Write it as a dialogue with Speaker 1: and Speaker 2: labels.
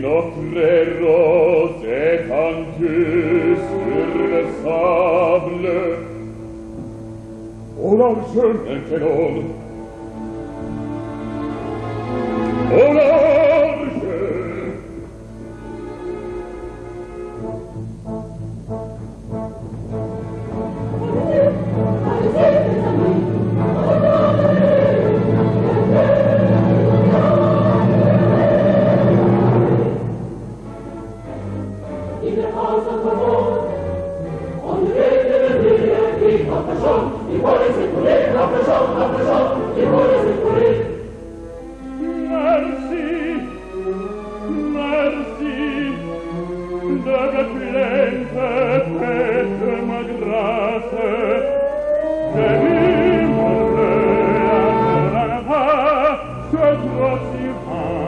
Speaker 1: notre rose est enquée sur le sable. Au large d'un canon, au large joie.